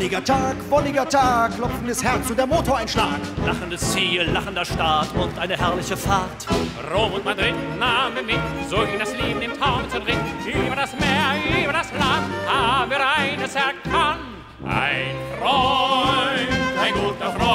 Sonniger Tag, wonniger Tag, klopfendes Herz und der Motor ein Schlag. Lachendes Ziel, lachender Start und eine herrliche Fahrt. Rom und Madrid nahmen mit, so ging das Leben im Traum zu dritt. Über das Meer, über das Land haben wir eines erkannt. Ein Freund, ein guter Freund,